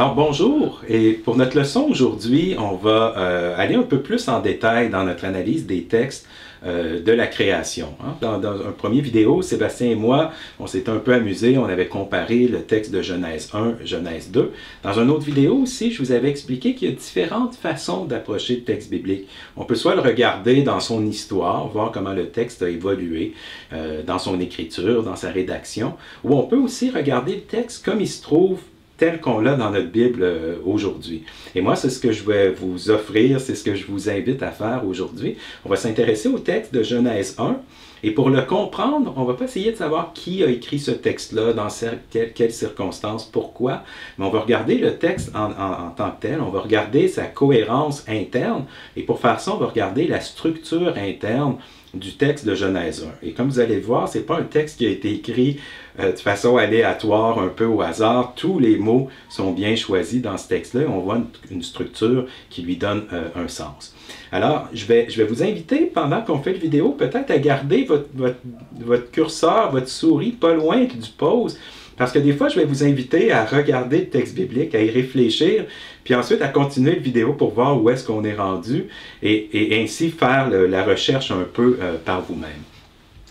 Alors bonjour, et pour notre leçon aujourd'hui, on va euh, aller un peu plus en détail dans notre analyse des textes euh, de la création. Hein. Dans, dans, un premier vidéo, Sébastien et moi, on s'est un peu amusé, on avait comparé le texte de Genèse 1, Genèse 2. Dans une autre vidéo aussi, je vous avais expliqué qu'il y a différentes façons d'approcher le texte biblique. On peut soit le regarder dans son histoire, voir comment le texte a évolué euh, dans son écriture, dans sa rédaction, ou on peut aussi regarder le texte comme il se trouve tel qu'on l'a dans notre Bible euh, aujourd'hui. Et moi, c'est ce que je vais vous offrir, c'est ce que je vous invite à faire aujourd'hui. On va s'intéresser au texte de Genèse 1. Et pour le comprendre, on va pas essayer de savoir qui a écrit ce texte-là, dans quelles, circonstances, pourquoi, mais on va regarder le texte en, en, tant que tel, on va regarder sa cohérence interne, et pour faire ça, on va regarder la structure interne du texte de Genèse 1. Et comme vous allez le voir, ce n'est pas un texte qui a été écrit euh, de façon aléatoire, un peu au hasard. Tous les mots sont bien choisis dans ce texte-là. On voit une, structure qui lui donne euh, un sens. Alors, je vais, vous inviter, pendant qu'on fait la vidéo, peut-être à garder votre, votre, votre curseur, votre souris pas loin du pause parce que des fois, je vais vous inviter à regarder le texte biblique, à y réfléchir, puis ensuite à continuer la vidéo pour voir où est-ce qu'on est rendu et, ainsi faire la recherche un peu euh, par vous-même.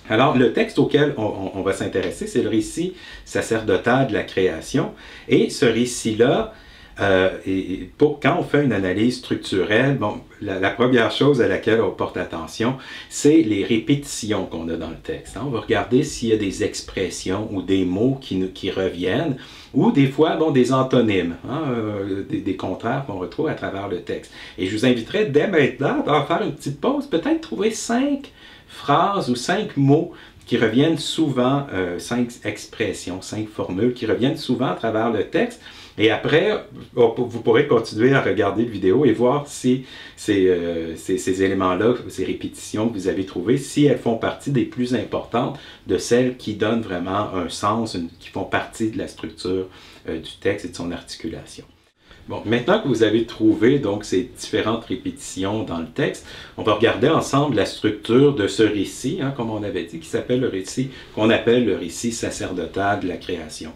Alors, le texte auquel on va s'intéresser, c'est le récit sacerdotal de la création. Et ce récit-là, euh, et, quand on fait une analyse structurelle, bon, la, première chose à laquelle on porte attention, c'est les répétitions qu'on a dans le texte. On va regarder s'il y a des expressions ou des mots qui, qui reviennent, ou des fois, bon, des antonymes, hein, euh, des, des, contraires qu'on retrouve à travers le texte. Et je vous inviterai dès maintenant à faire une petite pause, peut-être trouver cinq phrases ou cinq mots qui reviennent souvent, euh, cinq expressions, cinq formules qui reviennent souvent à travers le texte et après, vous pourrez continuer à regarder la vidéo et voir si euh, ces, ces, éléments-là, ces répétitions que vous avez trouvées, si elles font partie des plus importantes, de celles qui donnent vraiment un sens, qui font partie de la structure euh, du texte et de son articulation. Bon, maintenant que vous avez trouvé donc ces différentes répétitions dans le texte, on va regarder ensemble la structure de ce récit, hein, comme on avait dit, qui s'appelle le récit, qu'on appelle le récit sacerdotal de la création.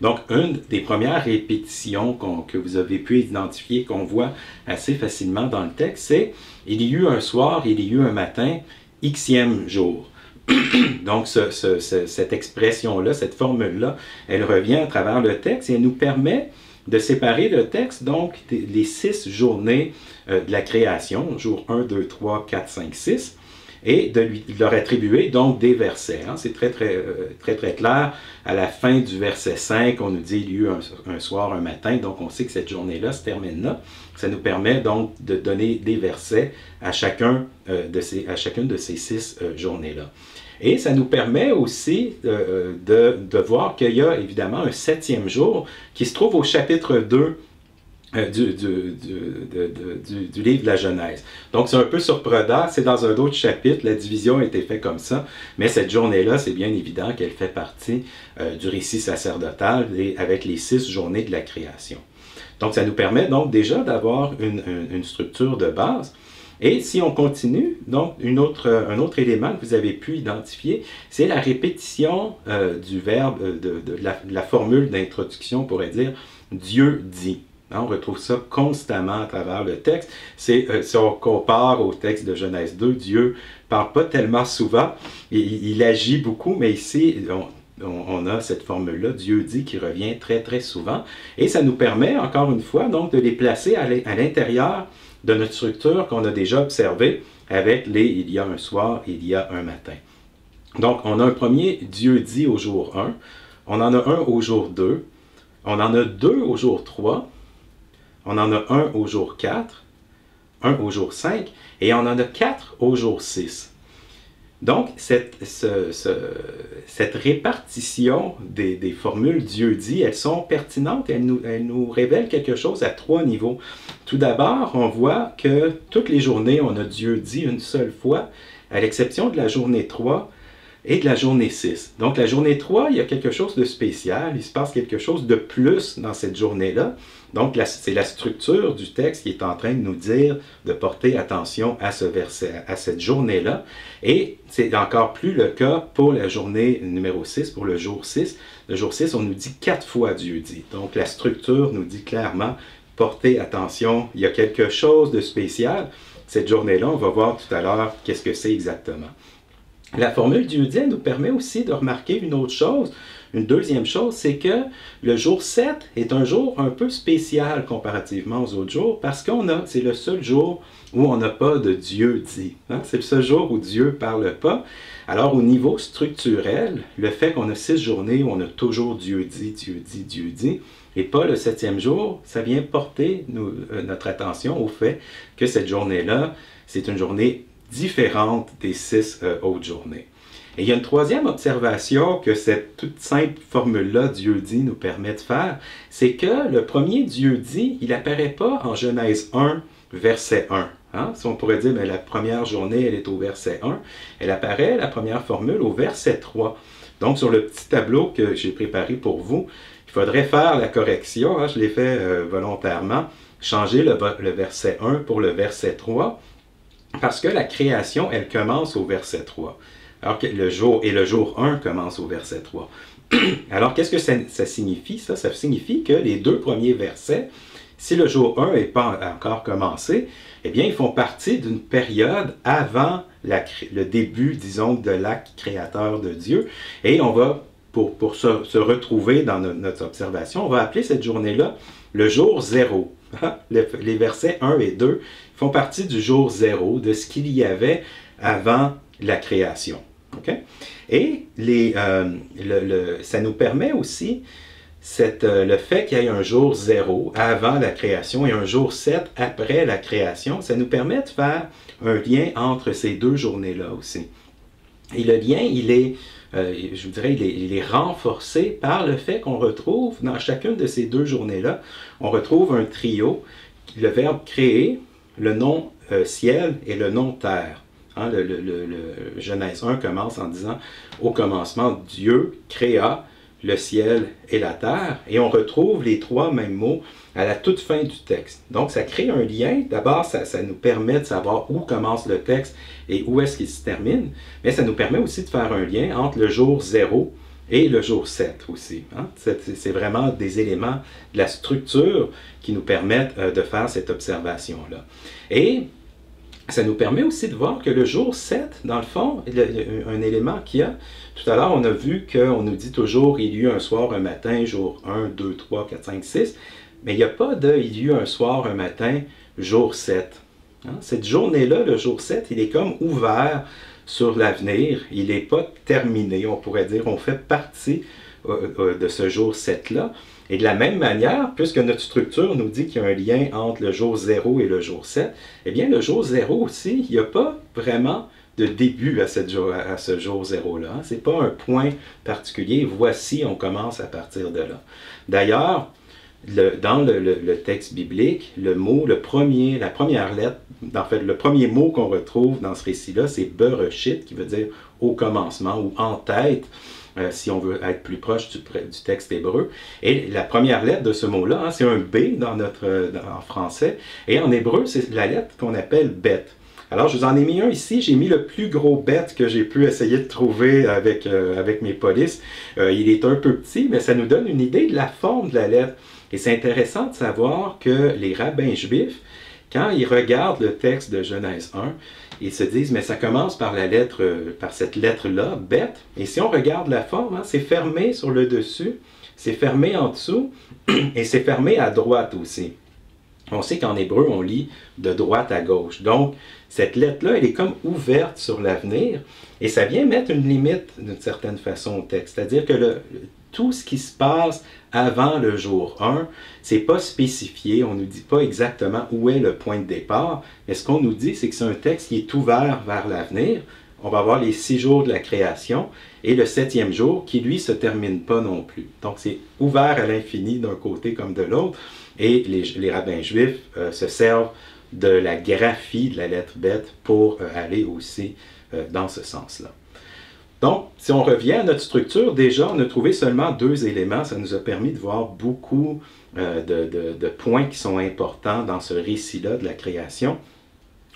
Donc, une des premières répétitions que vous avez pu identifier, qu'on voit assez facilement dans le texte, c'est il y eut un soir, il y eut un matin, xème jour. Donc, cette expression-là, cette formule-là, elle revient à travers le texte et elle nous permet de séparer le texte, donc les six journées euh, de la création, jour 1, 2, 3, 4, 5, 6 et de, lui, leur attribuer donc des versets. Hein. C'est très, très, euh, très, très clair. À la fin du verset 5, on nous dit il y a eu un, soir, un matin, donc on sait que cette journée-là se termine là. Ça nous permet donc de donner des versets à, chacun, euh, de ces, à chacune de ces six journées-là. Et ça nous permet aussi de, de voir qu'il y a évidemment un septième jour qui se trouve au chapitre 2 euh, du, du, du, du, livre de la Genèse. Donc, c'est un peu surprenant. C'est dans un autre chapitre. La division a été faite comme ça. Mais cette journée-là, c'est bien évident qu'elle fait partie euh, du récit sacerdotal avec les six journées de la création. Donc, ça nous permet donc déjà d'avoir une, une, structure de base. Et si on continue, donc une autre, un autre élément que vous avez pu identifier, c'est la répétition euh, du verbe, de, de, la, formule d'introduction, on pourrait dire Dieu dit. Hein, on retrouve ça constamment à travers le texte. C'est, euh, si on compare au texte de Genèse 2, Dieu parle pas tellement souvent, il, il agit beaucoup, mais ici, on, a cette formule-là, Dieu dit, qui revient très très souvent. Et ça nous permet, encore une fois, donc de les placer à l'intérieur de notre structure qu'on a déjà observée avec les il y a un soir, il y a un matin. Donc, on a un premier Dieu dit au jour 1, on en a un au jour 2, on en a deux au jour 3, on en a un au jour 4, un au jour 5, et on en a quatre au jour 6. Donc, cette, répartition des, formules Dieu dit, elles sont pertinentes et elles nous, elles nous, révèlent quelque chose à trois niveaux. Tout d'abord, on voit que toutes les journées, on a Dieu dit une seule fois, à l'exception de la journée 3, et de la journée 6. Donc la journée 3, il y a quelque chose de spécial, il se passe quelque chose de plus dans cette journée-là. Donc c'est la structure du texte qui est en train de nous dire de porter attention à ce verset, à cette journée-là. Et c'est encore plus le cas pour la journée numéro 6, pour le jour 6. Le jour 6, on nous dit quatre fois Dieu dit. Donc la structure nous dit clairement, portez attention, il y a quelque chose de spécial. Cette journée-là, on va voir tout à l'heure qu'est-ce que c'est exactement. La formule dieudienne nous permet aussi de remarquer une autre chose. Une deuxième chose, c'est que le jour 7 est un jour un peu spécial comparativement aux autres jours parce qu'on a, c'est le seul jour où on n'a pas de Dieu dit. Hein. C'est le seul jour où Dieu parle pas. Alors au niveau structurel, le fait qu'on a six journées où on a toujours Dieu dit, Dieu dit, Dieu dit, et pas le septième jour, ça vient porter euh, notre attention au fait que cette journée-là, c'est une journée différente des six euh, autres journées. Et il y a une troisième observation que cette toute simple formule-là, Dieu dit, nous permet de faire, c'est que le premier Dieu dit, il n'apparaît pas en Genèse 1, verset 1. Hein? Si on pourrait dire, mais la première journée, elle est au verset 1, elle apparaît, la première formule, au verset 3. Donc, sur le petit tableau que j'ai préparé pour vous, il faudrait faire la correction, hein? je l'ai fait euh, volontairement, changer le, le verset 1 pour le verset 3, parce que la création, elle commence au verset 3. Alors le jour, et le jour 1 commence au verset 3. Alors, qu'est-ce que ça, signifie, ça? Signifie que les deux premiers versets, si le jour 1 n'est pas encore commencé, eh bien, ils font partie d'une période avant le début, disons, de l'acte créateur de Dieu. Et on va, pour, pour se, retrouver dans notre observation, on va appeler cette journée-là le jour 0. Les versets 1 et 2 font partie du jour zéro, de ce qu'il y avait avant la création. Et les, euh, le, ça nous permet aussi cette, euh, le fait qu'il y ait un jour zéro avant la création et un jour 7 après la création, ça nous permet de faire un lien entre ces deux journées-là aussi. Et le lien, il est, euh, je vous dirais, il est, il est, renforcé par le fait qu'on retrouve dans chacune de ces deux journées-là, on retrouve un trio, le verbe créer, le nom euh, ciel et le nom terre. Hein, le, Genèse 1 commence en disant Au commencement, Dieu créa le ciel et la terre. Et on retrouve les trois mêmes mots à la toute fin du texte. Donc, ça crée un lien. D'abord, ça, ça, nous permet de savoir où commence le texte et où est-ce qu'il se termine. Mais ça nous permet aussi de faire un lien entre le jour 0 et le jour 7 aussi. Hein. C'est vraiment des éléments de la structure qui nous permettent euh, de faire cette observation-là. Et ça nous permet aussi de voir que le jour 7, dans le fond, un élément qu'il y a, tout à l'heure, on a vu qu'on nous dit toujours il y a eu un soir, un matin, jour 1, 2, 3, 4, 5, 6, mais il n'y a pas de il y a eu un soir, un matin, jour 7. Hein? Cette journée-là, le jour 7, il est comme ouvert sur l'avenir. Il n'est pas terminé, on pourrait dire. On fait partie euh, euh, de ce jour 7-là. Et de la même manière, puisque notre structure nous dit qu'il y a un lien entre le jour 0 et le jour 7, eh bien, le jour 0 aussi, il n'y a pas vraiment de début à, ce jour 0-là. Ce n'est pas un point particulier. Voici, on commence à partir de là. D'ailleurs, dans le, texte biblique, le mot, le premier, la première lettre, en fait, le premier mot qu'on retrouve dans ce récit-là, c'est Bereshit, qui veut dire au commencement ou en tête, euh, si on veut être plus proche du, texte hébreu. Et la première lettre de ce mot-là, hein, c'est un B dans notre, en français, et en hébreu, c'est la lettre qu'on appelle Bet. Alors, je vous en ai mis un ici. J'ai mis le plus gros bet que j'ai pu essayer de trouver avec, euh, avec mes polices. Euh, il est un peu petit, mais ça nous donne une idée de la forme de la lettre. Et c'est intéressant de savoir que les rabbins juifs, quand ils regardent le texte de Genèse 1, ils se disent, mais ça commence par la lettre, par cette lettre-là, bête. Et si on regarde la forme, hein, c'est fermé sur le dessus, c'est fermé en dessous, et c'est fermé à droite aussi. On sait qu'en hébreu, on lit de droite à gauche. Donc, cette lettre-là, elle est comme ouverte sur l'avenir, et ça vient mettre une limite d'une certaine façon au texte. C'est-à-dire que le, tout ce qui se passe avant le jour 1, c'est pas spécifié, on ne nous dit pas exactement où est le point de départ, mais ce qu'on nous dit, c'est que c'est un texte qui est ouvert vers l'avenir. On va voir les six jours de la création et le septième jour qui, lui, se termine pas non plus. Donc, c'est ouvert à l'infini d'un côté comme de l'autre et les, rabbins juifs euh, se servent de la graphie de la lettre bête pour euh, aller aussi euh, dans ce sens-là. Donc, si on revient à notre structure, déjà, on a trouvé seulement deux éléments. Ça nous a permis de voir beaucoup euh, de, points qui sont importants dans ce récit-là de la création.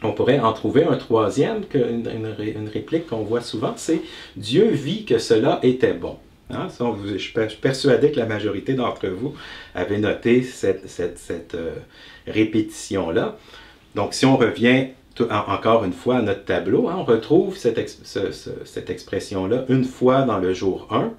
On pourrait en trouver un troisième, une, réplique qu'on voit souvent, c'est Dieu vit que cela était bon. Hein? je suis persuadé que la majorité d'entre vous avaient noté cette, euh, répétition-là. Donc, si on revient encore une fois notre tableau, hein, on retrouve cette, expression-là une fois dans le jour 1,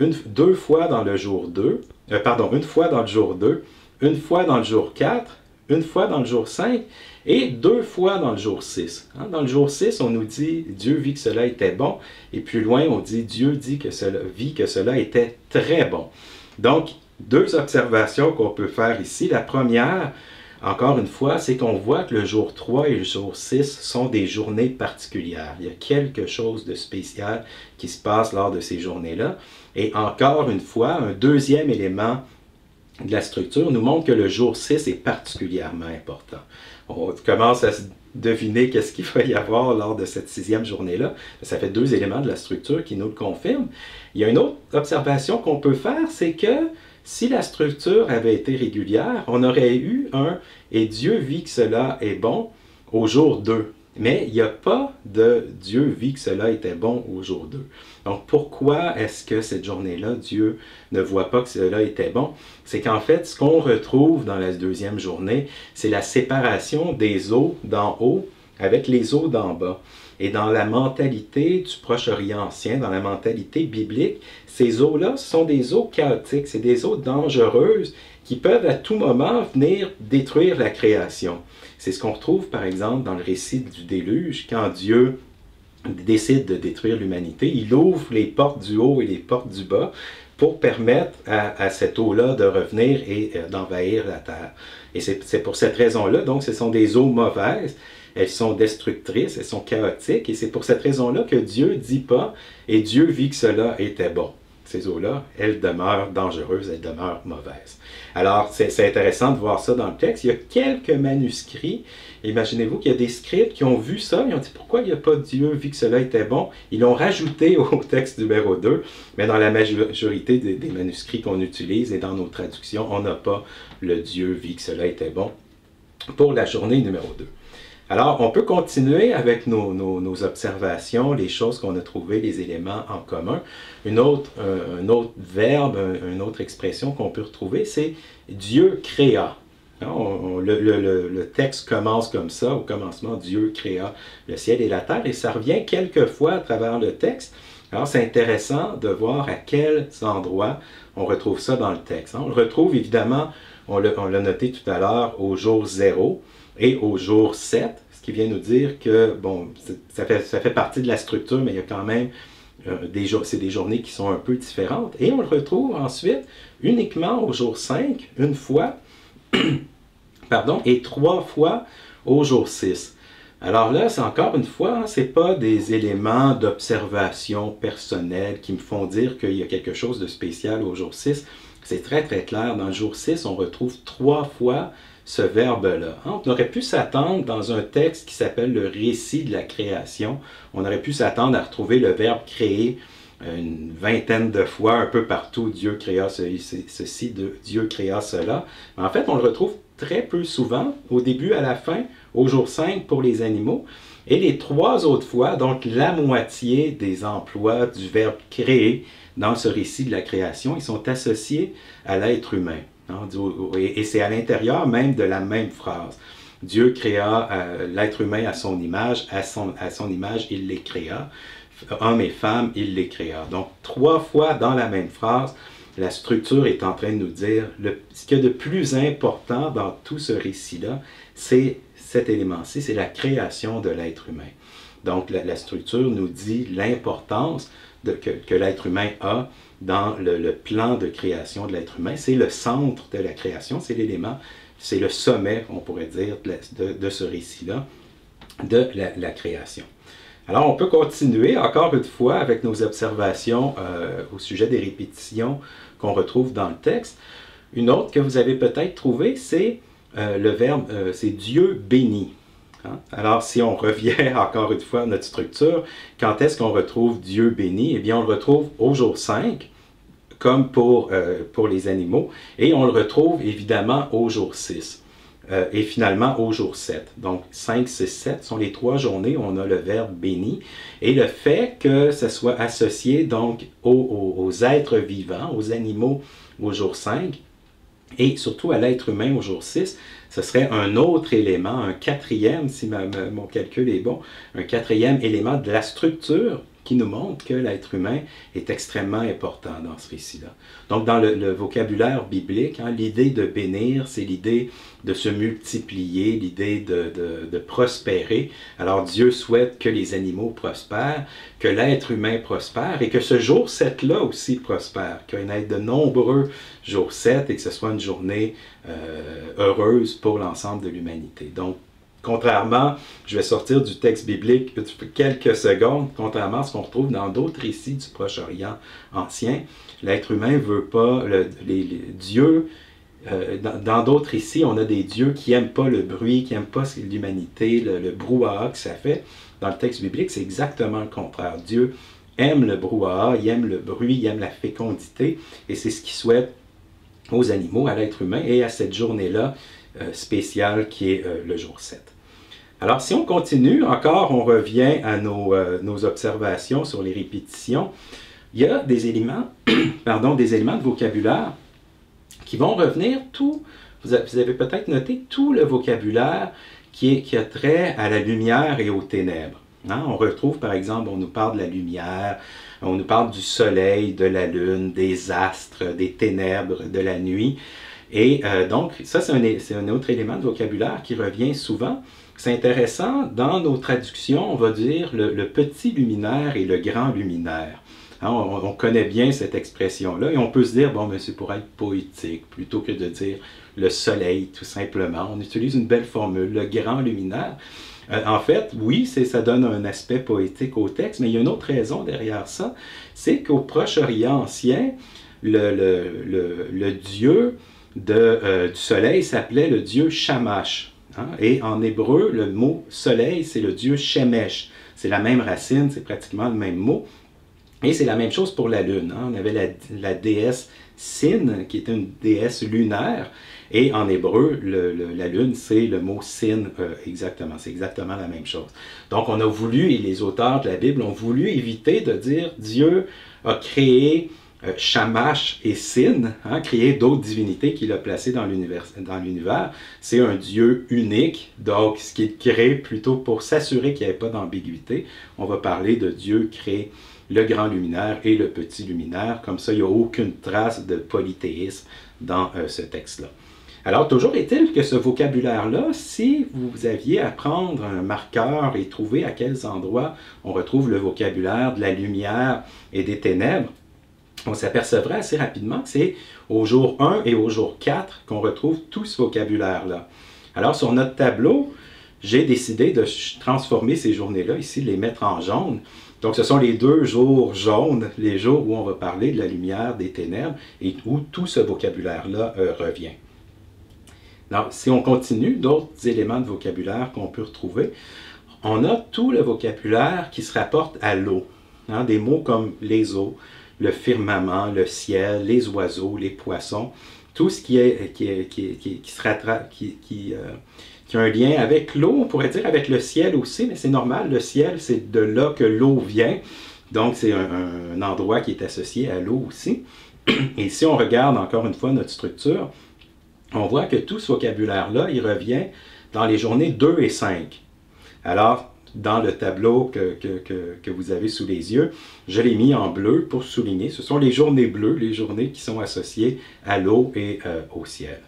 une, deux fois dans le jour 2, euh, pardon, une fois dans le jour 2, une fois dans le jour 4, une fois dans le jour 5 et deux fois dans le jour 6. Hein. Dans le jour 6, on nous dit Dieu vit que cela était bon, et plus loin, on dit Dieu dit que cela, vit que cela était très bon. Donc, deux observations qu'on peut faire ici. La première, encore une fois, c'est qu'on voit que le jour 3 et le jour 6 sont des journées particulières. Il y a quelque chose de spécial qui se passe lors de ces journées-là. Et encore une fois, un deuxième élément de la structure nous montre que le jour 6 est particulièrement important. On commence à se deviner qu'est-ce qu'il va y avoir lors de cette sixième journée-là. Ça fait deux éléments de la structure qui nous le confirment. Il y a une autre observation qu'on peut faire, c'est que si la structure avait été régulière, on aurait eu un et Dieu vit que cela est bon au jour 2. Mais il n'y a pas de Dieu vit que cela était bon au jour 2. Donc pourquoi est-ce que cette journée-là, Dieu ne voit pas que cela était bon? C'est qu'en fait, ce qu'on retrouve dans la deuxième journée, c'est la séparation des eaux d'en haut avec les eaux d'en bas. Et dans la mentalité du Proche-Orient ancien, dans la mentalité biblique, ces eaux-là sont des eaux chaotiques, c'est des eaux dangereuses qui peuvent à tout moment venir détruire la création. C'est ce qu'on retrouve par exemple dans le récit du déluge, quand Dieu décide de détruire l'humanité, il ouvre les portes du haut et les portes du bas pour permettre à, cette eau-là de revenir et euh, d'envahir la terre. Et c'est pour cette raison-là, donc ce sont des eaux mauvaises elles sont destructrices, elles sont chaotiques, et c'est pour cette raison-là que Dieu dit pas, et Dieu vit que cela était bon. Ces eaux-là, elles demeurent dangereuses, elles demeurent mauvaises. Alors, c'est intéressant de voir ça dans le texte. Il y a quelques manuscrits. Imaginez-vous qu'il y a des scribes qui ont vu ça, ils ont dit pourquoi il n'y a pas Dieu vit que cela était bon? Ils l'ont rajouté au texte numéro 2, mais dans la majorité des, des manuscrits qu'on utilise et dans nos traductions, on n'a pas le Dieu vit que cela était bon pour la journée numéro 2. Alors, on peut continuer avec nos, observations, les choses qu'on a trouvées, les éléments en commun. Une autre, un, autre verbe, une autre expression qu'on peut retrouver, c'est Dieu créa. Hein, le, texte commence comme ça, au commencement, Dieu créa le ciel et la terre, et ça revient quelques fois à travers le texte. Alors, c'est intéressant de voir à quels endroits on retrouve ça dans le texte. On le retrouve évidemment, on l'a noté tout à l'heure, au jour zéro et au jour 7, ce qui vient nous dire que, bon, ça fait, ça fait partie de la structure, mais il y a quand même euh, des c'est des journées qui sont un peu différentes. Et on le retrouve ensuite uniquement au jour 5, une fois, pardon, et trois fois au jour 6. Alors là, c'est encore une fois, hein, ce n'est pas des éléments d'observation personnelle qui me font dire qu'il y a quelque chose de spécial au jour 6. C'est très très clair. Dans le jour 6, on retrouve trois fois ce verbe-là. Hein, on aurait pu s'attendre dans un texte qui s'appelle le récit de la création, on aurait pu s'attendre à retrouver le verbe créer une vingtaine de fois un peu partout. Dieu créa ceci, Dieu créa cela. En fait, on le retrouve très peu souvent, au début, à la fin, au jour 5 pour les animaux. Et les trois autres fois, donc la moitié des emplois du verbe créer dans ce récit de la création, ils sont associés à l'être humain. Et c'est à l'intérieur même de la même phrase. Dieu créa euh, l'être humain à son image, à son, image, il les créa. Hommes et femmes, il les créa. Donc, trois fois dans la même phrase, la structure est en train de nous dire ce qu'il y a de plus important dans tout ce récit-là, c'est cet élément-ci, c'est la création de l'être humain. Donc, la, structure nous dit l'importance que l'être humain a dans le, plan de création de l'être humain. C'est le centre de la création, c'est l'élément, c'est le sommet, on pourrait dire, de, ce récit-là, de la, création. Alors, on peut continuer encore une fois avec nos observations euh, au sujet des répétitions qu'on retrouve dans le texte. Une autre que vous avez peut-être trouvée, c'est euh, le verbe, euh, c'est Dieu béni. Hein? Alors, si on revient encore une fois à notre structure, quand est-ce qu'on retrouve Dieu béni? Eh bien, on le retrouve au jour 5, comme pour, euh, pour les animaux, et on le retrouve évidemment au jour 6. Euh, et finalement au jour 7. Donc 5, 6, 7 sont les trois journées où on a le verbe béni. Et le fait que ce soit associé donc aux, aux êtres vivants, aux animaux au jour 5, et surtout à l'être humain au jour 6, ce serait un autre élément, un quatrième, si mon calcul est bon, un quatrième élément de la structure qui nous montre que l'être humain est extrêmement important dans ce récit-là. Donc, dans le, vocabulaire biblique, hein, l'idée de bénir, c'est l'idée de se multiplier, l'idée de, prospérer. Alors, Dieu souhaite que les animaux prospèrent, que l'être humain prospère et que ce jour 7-là aussi prospère, qu'il y ait de nombreux jours 7 et que ce soit une journée euh, heureuse pour l'ensemble de l'humanité. Donc, Contrairement, je vais sortir du texte biblique quelques secondes, contrairement à ce qu'on retrouve dans d'autres récits du Proche-Orient ancien, l'être humain veut pas, les, Dieu, euh, dans d'autres récits, on a des dieux qui n'aiment pas le bruit, qui n'aiment pas l'humanité, le, le brouhaha que ça fait. Dans le texte biblique, c'est exactement le contraire. Dieu aime le brouhaha, il aime le bruit, il aime la fécondité, et c'est ce qu'il souhaite aux animaux, à l'être humain, et à cette journée-là, spécial qui est euh, le jour 7. Alors, si on continue, encore, on revient à nos, euh, nos, observations sur les répétitions. Il y a des éléments, pardon, des éléments de vocabulaire qui vont revenir tout. Vous avez peut-être noté tout le vocabulaire qui, est, a trait à la lumière et aux ténèbres. Hein? On retrouve, par exemple, on nous parle de la lumière, on nous parle du soleil, de la lune, des astres, des ténèbres, de la nuit. Et euh, donc, ça, c'est un, autre élément de vocabulaire qui revient souvent. C'est intéressant, dans nos traductions, on va dire le, petit luminaire et le grand luminaire. Hein, on, connaît bien cette expression-là et on peut se dire, bon, mais c'est pour être poétique, plutôt que de dire le soleil, tout simplement. On utilise une belle formule, le grand luminaire. Euh, en fait, oui, ça donne un aspect poétique au texte, mais il y a une autre raison derrière ça, c'est qu'au Proche-Orient ancien, le, le Dieu euh, du soleil s'appelait le dieu Shamash. Hein? Et en hébreu, le mot soleil, c'est le dieu Shemesh. C'est la même racine, c'est pratiquement le même mot. Et c'est la même chose pour la lune. Hein? On avait la, déesse Sin, qui était une déesse lunaire. Et en hébreu, la lune, c'est le mot sin euh, exactement. C'est exactement la même chose. Donc, on a voulu, et les auteurs de la Bible ont voulu éviter de dire Dieu a créé Shamash et Sin, hein, créer d'autres divinités qu'il a placées dans l'univers. C'est un Dieu unique, donc ce qui est créé plutôt pour s'assurer qu'il n'y ait pas d'ambiguïté. On va parler de Dieu créé le grand luminaire et le petit luminaire. Comme ça, il n'y a aucune trace de polythéisme dans euh, ce texte-là. Alors, toujours est-il que ce vocabulaire-là, si vous aviez à prendre un marqueur et trouver à quels endroits on retrouve le vocabulaire de la lumière et des ténèbres, on s'apercevrait assez rapidement que c'est au jour 1 et au jour 4 qu'on retrouve tout ce vocabulaire-là. Alors sur notre tableau, j'ai décidé de transformer ces journées-là ici, les mettre en jaune. Donc ce sont les deux jours jaunes, les jours où on va parler de la lumière, des ténèbres, et où tout ce vocabulaire-là euh, revient. Alors, si on continue, d'autres éléments de vocabulaire qu'on peut retrouver, on a tout le vocabulaire qui se rapporte à l'eau. Hein, des mots comme les eaux, le firmament, le ciel, les oiseaux, les poissons, tout ce qui, est, qui, qui, qui, qui euh, qui, a un lien avec l'eau, on pourrait dire avec le ciel aussi, mais c'est normal, le ciel, c'est de là que l'eau vient. Donc, c'est un, un, endroit qui est associé à l'eau aussi. Et si on regarde encore une fois notre structure, on voit que tout ce vocabulaire-là, il revient dans les journées 2 et 5. Alors, dans le tableau que, vous avez sous les yeux. Je l'ai mis en bleu pour souligner. Ce sont les journées bleues, les journées qui sont associées à l'eau et euh, au ciel.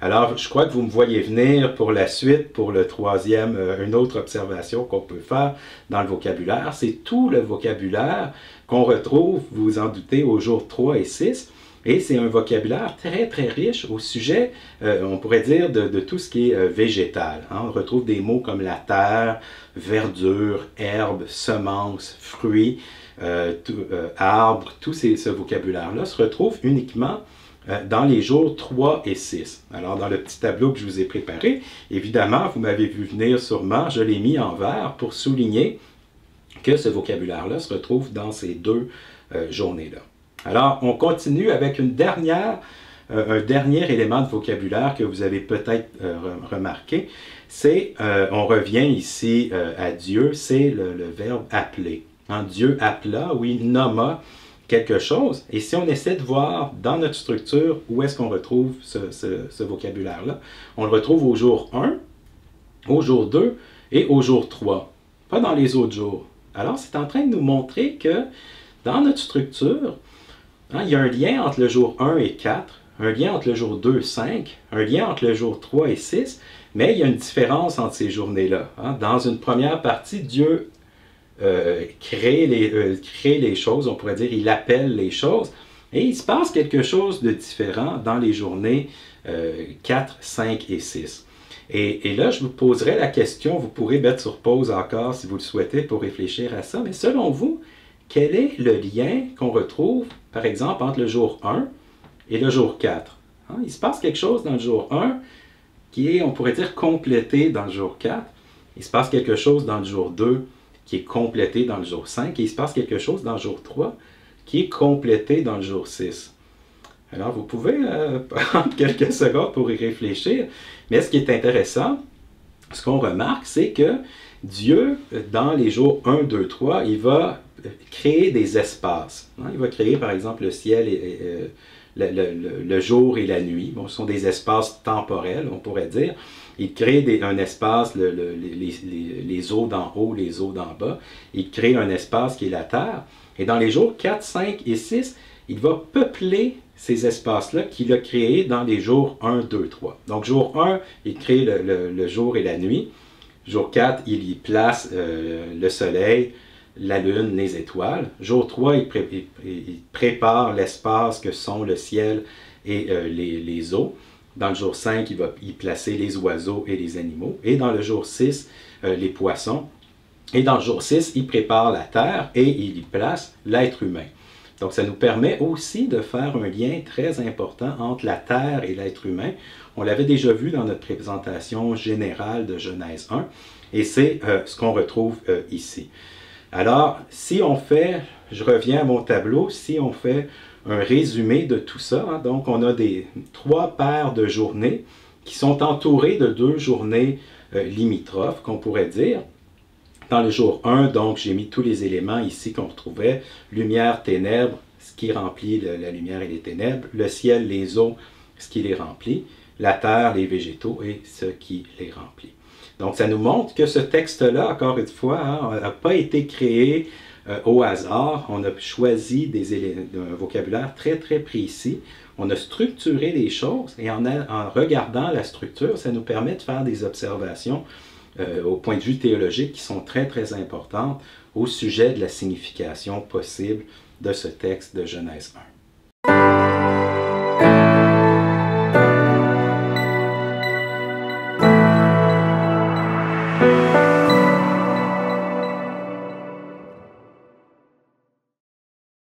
Alors, je crois que vous me voyez venir pour la suite, pour le troisième, euh, une autre observation qu'on peut faire dans le vocabulaire. C'est tout le vocabulaire qu'on retrouve, vous vous en doutez, au jour 3 et 6 et c'est un vocabulaire très, très riche au sujet, euh, on pourrait dire, de, tout ce qui est euh, végétal. Hein. On retrouve des mots comme la terre, verdure, herbe, semence, fruits, euh, arbre, tout ces, ce vocabulaire-là se retrouve uniquement euh, dans les jours 3 et 6. Alors, dans le petit tableau que je vous ai préparé, évidemment, vous m'avez vu venir sûrement, je l'ai mis en vert pour souligner que ce vocabulaire-là se retrouve dans ces deux euh, journées-là. Alors, on continue avec euh, un dernier élément de vocabulaire que vous avez peut-être remarqué. C'est, on revient ici à Dieu, c'est le, verbe appeler. Hein, Dieu appela, oui, nomma quelque chose. Et si on essaie de voir dans notre structure où est-ce qu'on retrouve ce, vocabulaire-là, on le retrouve au jour 1, au jour 2 et au jour 3, pas dans les autres jours. Alors, c'est en train de nous montrer que dans notre structure, hein, il y a un lien entre le jour 1 et 4, un lien entre le jour 2 et 5, un lien entre le jour 3 et 6, mais il y a une différence entre ces journées-là. Hein. Dans une première partie, Dieu euh, crée, les, euh, crée les choses, on pourrait dire, il appelle les choses. Et il se passe quelque chose de différent dans les journées 4, euh, 5 et 6. Et, et, là, je vous poserai la question, vous pourrez mettre sur pause encore si vous le souhaitez pour réfléchir à ça, mais selon vous, quel est le lien qu'on retrouve, par exemple, entre le jour 1 et le jour 4? Hein, il se passe quelque chose dans le jour 1 qui est, on pourrait dire, complété dans le jour 4. Il se passe quelque chose dans le jour 2 qui est complété dans le jour 5, et il se passe quelque chose dans le jour 3 qui est complété dans le jour 6. Alors, vous pouvez euh, prendre quelques secondes pour y réfléchir, mais ce qui est intéressant, ce qu'on remarque, c'est que Dieu, dans les jours 1, 2, 3, il va créer des espaces. Hein. Il va créer, par exemple, le ciel et, euh, le, jour et la nuit. Bon, ce sont des espaces temporels, on pourrait dire. Il crée un espace, les, eaux d'en haut, les eaux d'en bas. Il crée un espace qui est la Terre. Et dans les jours 4, 5 et 6, il va peupler ces espaces-là qu'il a créés dans les jours 1, 2, 3. Donc, jour 1, il crée le, jour et la nuit. Jour 4, il y place euh, le soleil, la lune, les étoiles. Jour 3, il, prépare l'espace que sont le ciel et euh, les eaux. Dans le jour 5, il va y placer les oiseaux et les animaux. Et dans le jour 6, euh, les poissons. Et dans le jour 6, il prépare la terre et il y place l'être humain. Donc ça nous permet aussi de faire un lien très important entre la terre et l'être humain. On l'avait déjà vu dans notre présentation générale de Genèse 1 et c'est euh, ce qu'on retrouve ici. Alors, si on fait, je reviens à mon tableau, si on fait un résumé de tout ça. Hein. Donc, on a des trois paires de journées qui sont entourées de deux journées euh, limitrophes, qu'on pourrait dire. Dans le jour 1, donc, j'ai mis tous les éléments ici qu'on retrouvait. Lumière, ténèbres, ce qui remplit la lumière et les ténèbres. Le ciel, les eaux, ce qui les remplit. La terre, les végétaux et ce qui les remplit. Donc, ça nous montre que ce texte-là, encore une fois, n'a hein, pas été créé euh, au hasard. On a choisi des un vocabulaire très, très précis. On a structuré les choses et en, regardant la structure, ça nous permet de faire des observations euh, au point de vue théologique qui sont très, très importantes au sujet de la signification possible de ce texte de Genèse 1.